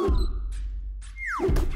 you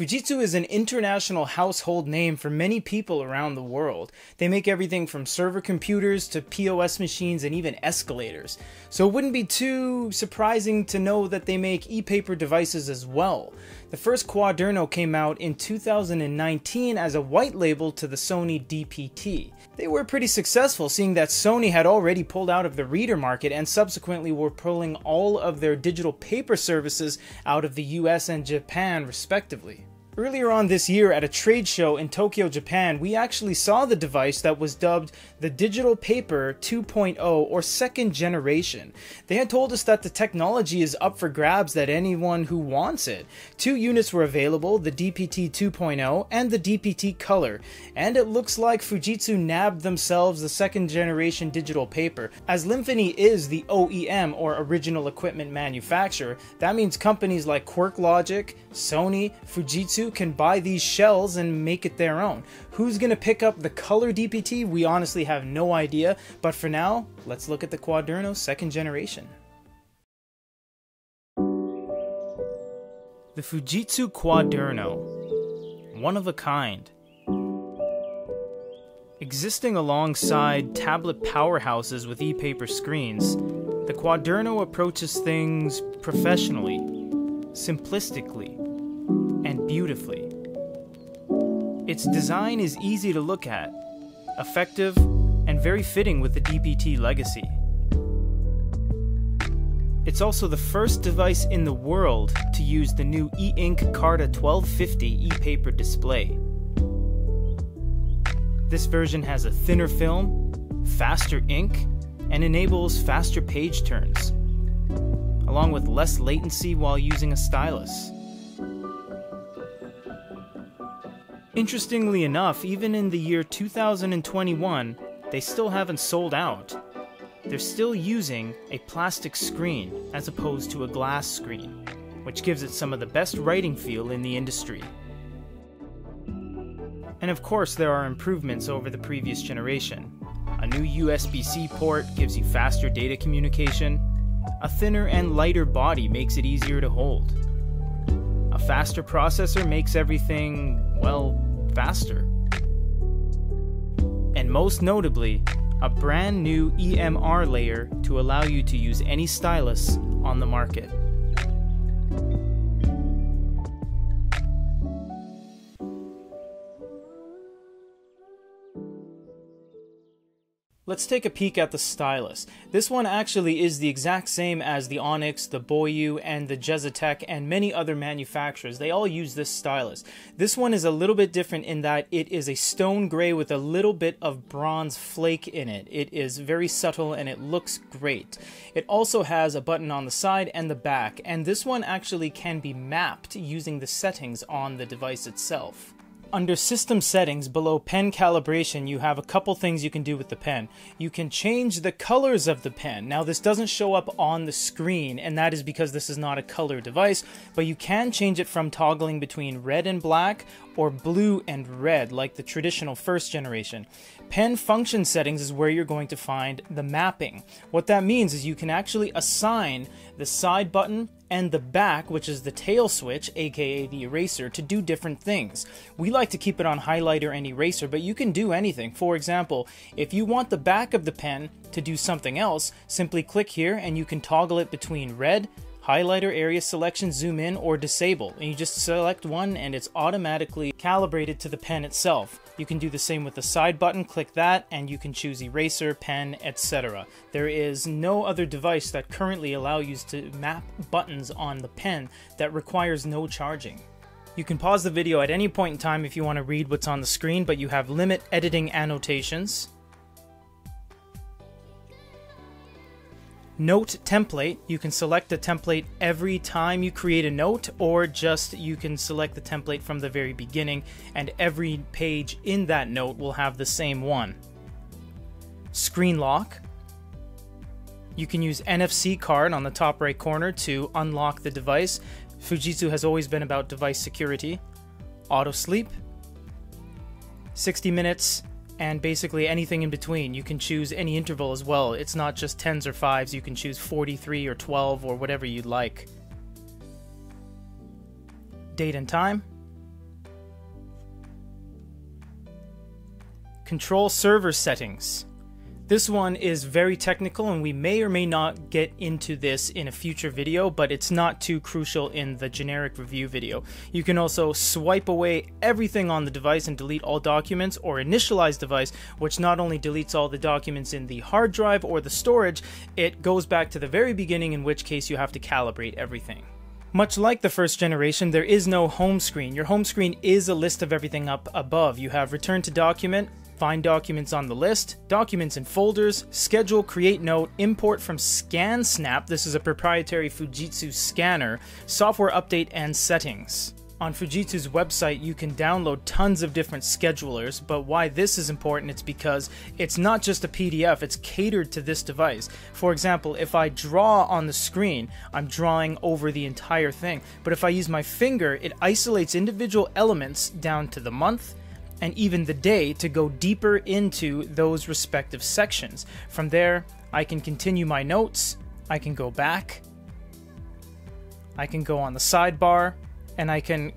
Fujitsu is an international household name for many people around the world. They make everything from server computers to POS machines and even escalators. So it wouldn't be too surprising to know that they make e-paper devices as well. The first Quaderno came out in 2019 as a white label to the Sony DPT. They were pretty successful seeing that Sony had already pulled out of the reader market and subsequently were pulling all of their digital paper services out of the US and Japan respectively. Earlier on this year at a trade show in Tokyo, Japan, we actually saw the device that was dubbed the Digital Paper 2.0 or second generation. They had told us that the technology is up for grabs that anyone who wants it. Two units were available, the DPT 2.0 and the DPT Color, and it looks like Fujitsu nabbed themselves the second generation digital paper. As Linfiny is the OEM or original equipment manufacturer, that means companies like QuirkLogic, Sony, Fujitsu can buy these shells and make it their own. Who's going to pick up the color DPT? We honestly have no idea, but for now, let's look at the Quaderno second generation. The Fujitsu Quaderno, one of a kind. Existing alongside tablet powerhouses with e-paper screens, the Quaderno approaches things professionally, simplistically, beautifully. Its design is easy to look at, effective, and very fitting with the DPT legacy. It's also the first device in the world to use the new E Ink Carta 1250 e-paper display. This version has a thinner film, faster ink, and enables faster page turns, along with less latency while using a stylus. Interestingly enough, even in the year 2021, they still haven't sold out. They're still using a plastic screen as opposed to a glass screen, which gives it some of the best writing feel in the industry. And of course, there are improvements over the previous generation. A new USB C port gives you faster data communication, a thinner and lighter body makes it easier to hold. Faster processor makes everything, well, faster. And most notably, a brand new EMR layer to allow you to use any stylus on the market. Let's take a peek at the stylus. This one actually is the exact same as the Onyx, the Boyue, and the Jezatech, and many other manufacturers. They all use this stylus. This one is a little bit different in that it is a stone gray with a little bit of bronze flake in it. It is very subtle and it looks great. It also has a button on the side and the back, and this one actually can be mapped using the settings on the device itself. Under system settings below pen calibration, you have a couple things you can do with the pen. You can change the colors of the pen. Now this doesn't show up on the screen and that is because this is not a color device, but you can change it from toggling between red and black or blue and red like the traditional first generation. Pen function settings is where you're going to find the mapping. What that means is you can actually assign the side button and the back, which is the tail switch, aka the eraser, to do different things. We like to keep it on highlighter and eraser, but you can do anything. For example, if you want the back of the pen to do something else, simply click here and you can toggle it between red, highlighter area selection zoom in or disable and you just select one and it's automatically calibrated to the pen itself. You can do the same with the side button, click that and you can choose eraser, pen, etc. There is no other device that currently allows you to map buttons on the pen that requires no charging. You can pause the video at any point in time if you want to read what's on the screen, but you have limit editing annotations, Note template, you can select a template every time you create a note or just you can select the template from the very beginning and every page in that note will have the same one. Screen lock. You can use NFC card on the top right corner to unlock the device. Fujitsu has always been about device security. Auto sleep. 60 minutes and basically anything in between. You can choose any interval as well. It's not just 10s or 5s, you can choose 43 or 12 or whatever you'd like. Date and time. Control server settings. This one is very technical and we may or may not get into this in a future video, but it's not too crucial in the generic review video. You can also swipe away everything on the device and delete all documents or initialize device, which not only deletes all the documents in the hard drive or the storage, it goes back to the very beginning in which case you have to calibrate everything. Much like the first generation, there is no home screen. Your home screen is a list of everything up above. You have return to document, Find documents on the list, documents in folders, schedule, create note, import from ScanSnap, this is a proprietary Fujitsu scanner, software update, and settings. On Fujitsu's website, you can download tons of different schedulers, but why this is important, it's because it's not just a PDF, it's catered to this device. For example, if I draw on the screen, I'm drawing over the entire thing, but if I use my finger, it isolates individual elements down to the month, and even the day to go deeper into those respective sections. From there, I can continue my notes, I can go back, I can go on the sidebar, and I can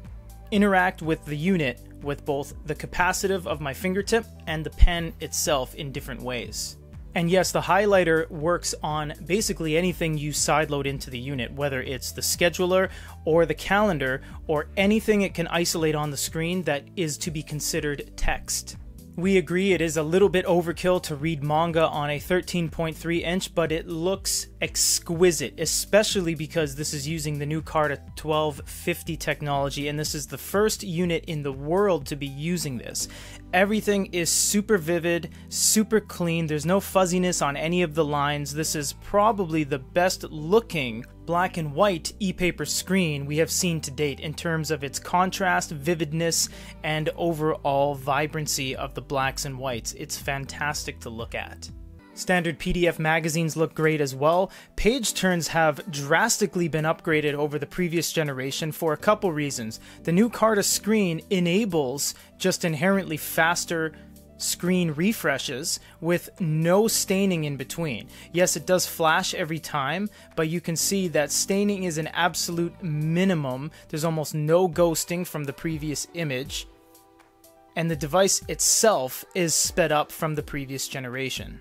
interact with the unit with both the capacitive of my fingertip and the pen itself in different ways. And yes, the highlighter works on basically anything you sideload into the unit, whether it's the scheduler or the calendar or anything it can isolate on the screen that is to be considered text. We agree it is a little bit overkill to read manga on a 13.3 inch, but it looks exquisite, especially because this is using the new Carta 1250 technology, and this is the first unit in the world to be using this. Everything is super vivid, super clean, there's no fuzziness on any of the lines. This is probably the best looking black and white e-paper screen we have seen to date in terms of its contrast, vividness, and overall vibrancy of the blacks and whites. It's fantastic to look at. Standard PDF magazines look great as well. Page turns have drastically been upgraded over the previous generation for a couple reasons. The new Carta screen enables just inherently faster screen refreshes with no staining in between. Yes, it does flash every time, but you can see that staining is an absolute minimum. There's almost no ghosting from the previous image, and the device itself is sped up from the previous generation.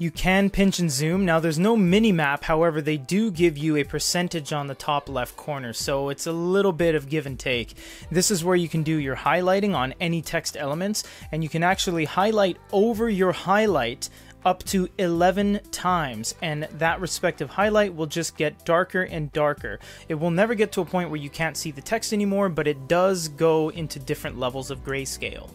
You can pinch and zoom. Now there's no mini map, however they do give you a percentage on the top left corner, so it's a little bit of give and take. This is where you can do your highlighting on any text elements, and you can actually highlight over your highlight up to 11 times, and that respective highlight will just get darker and darker. It will never get to a point where you can't see the text anymore, but it does go into different levels of grayscale.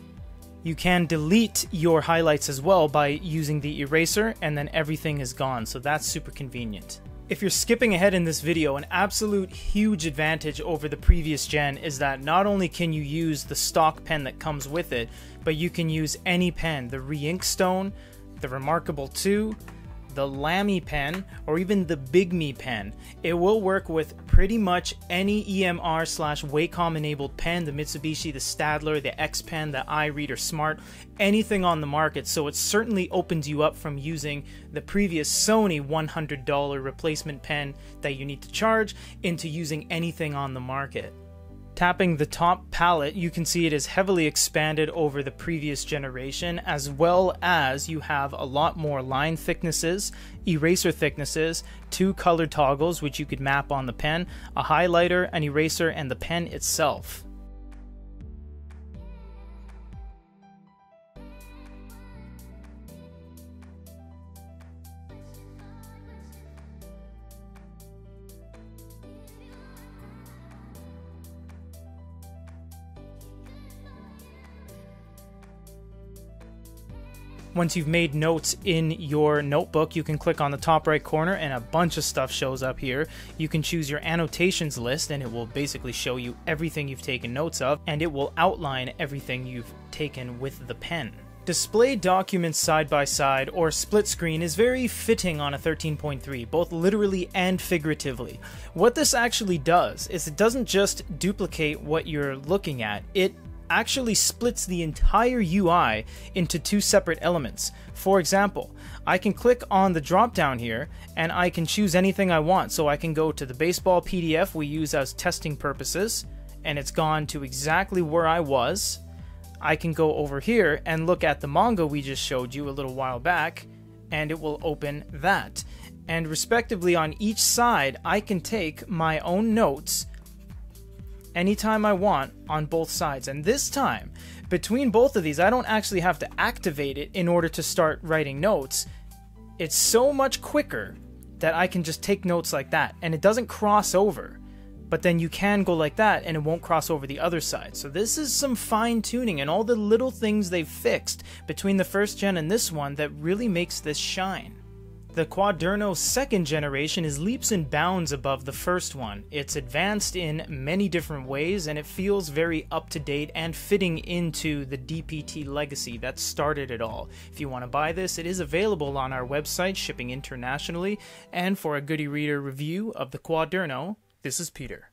You can delete your highlights as well by using the eraser and then everything is gone, so that's super convenient. If you're skipping ahead in this video, an absolute huge advantage over the previous gen is that not only can you use the stock pen that comes with it, but you can use any pen, the Reinkstone, the Remarkable 2, the Lamy pen, or even the Bigme pen. It will work with pretty much any EMR slash Wacom enabled pen, the Mitsubishi, the Staedtler, the X Pen, the iReader Smart, anything on the market. So it certainly opens you up from using the previous Sony $100 replacement pen that you need to charge into using anything on the market. Tapping the top palette, you can see it is heavily expanded over the previous generation, as well as you have a lot more line thicknesses, eraser thicknesses, two color toggles which you could map on the pen, a highlighter, an eraser, and the pen itself. Once you've made notes in your notebook, you can click on the top right corner and a bunch of stuff shows up here. You can choose your annotations list and it will basically show you everything you've taken notes of and it will outline everything you've taken with the pen. Display documents side by side or split screen is very fitting on a 13.3, both literally and figuratively. What this actually does is it doesn't just duplicate what you're looking at, it actually splits the entire UI into two separate elements. For example, I can click on the drop down here and I can choose anything I want. So I can go to the baseball PDF we use as testing purposes and it's gone to exactly where I was. I can go over here and look at the manga we just showed you a little while back and it will open that. And respectively on each side, I can take my own notes anytime I want on both sides. And this time, between both of these, I don't actually have to activate it in order to start writing notes. It's so much quicker that I can just take notes like that, and it doesn't cross over. But then you can go like that and it won't cross over the other side. So this is some fine tuning and all the little things they've fixed between the first gen and this one that really makes this shine. The Quaderno second generation is leaps and bounds above the first one. It's advanced in many different ways and it feels very up to date and fitting into the DPT legacy that started it all. If you want to buy this, it is available on our website, shipping internationally. And for a Good e-Reader review of the Quaderno, this is Peter.